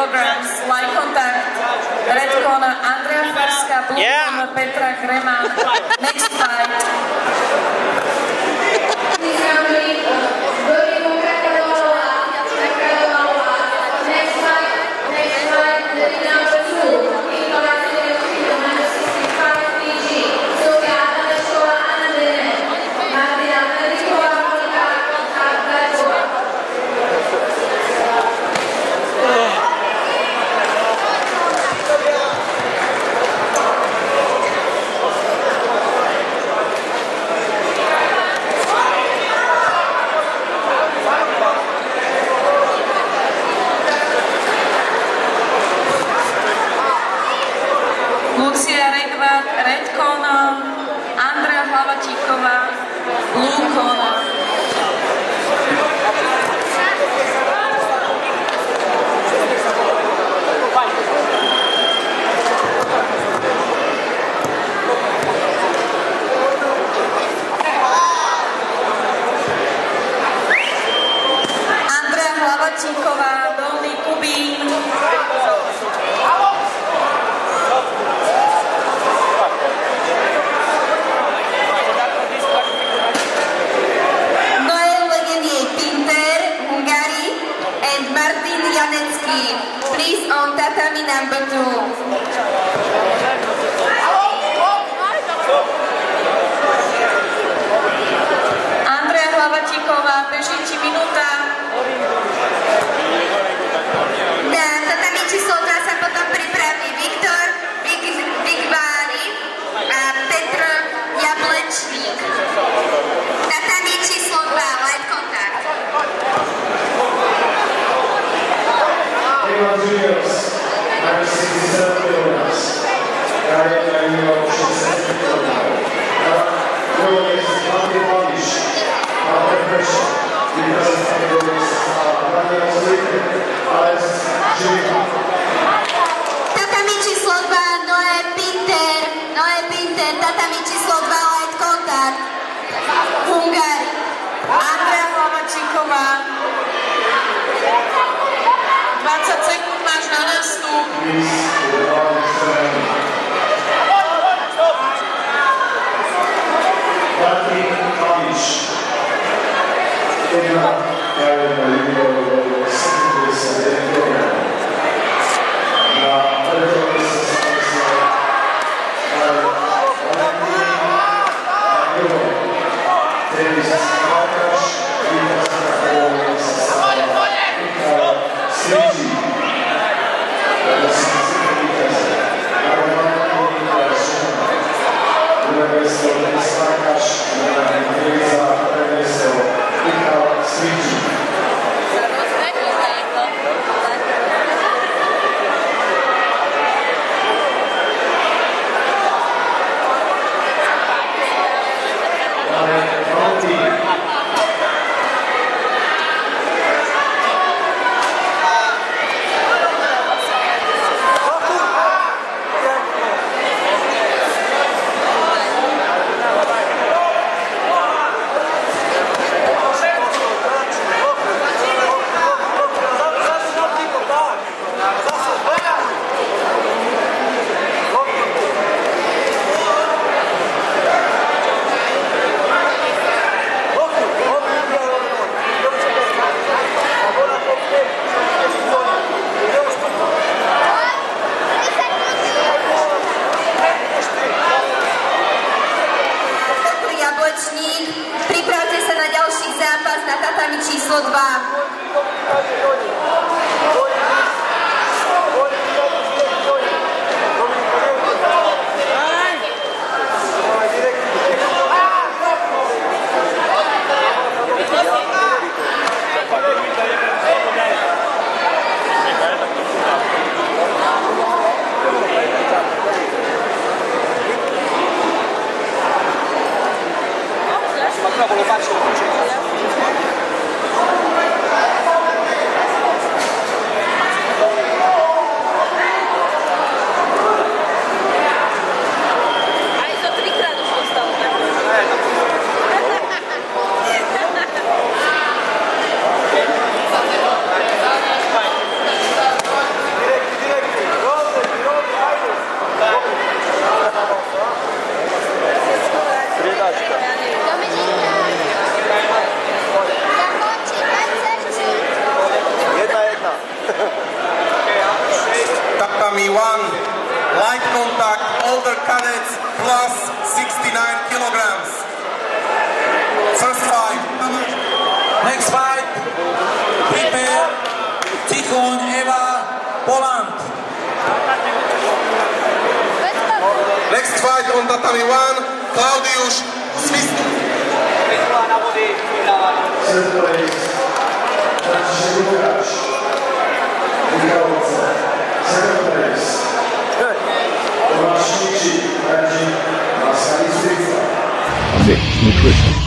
kilograms, contact, red corner, Andrea Ferska, blue yeah. corner, Petra Grema, next fight. Marcinková, Dolný Kubín. Noel Legenie Pinter, Hungary, and Martin Janecký. Please on tatami number two. Pešiči minúta 20 sekúnd máš na nástup. allora lo faccio. light contact, older cadets, plus 69 kilograms. First fight. Next fight, prepare Tikhon Eva Poland. Next fight on Tatami 1, Claudius Smith. Six Nutrition.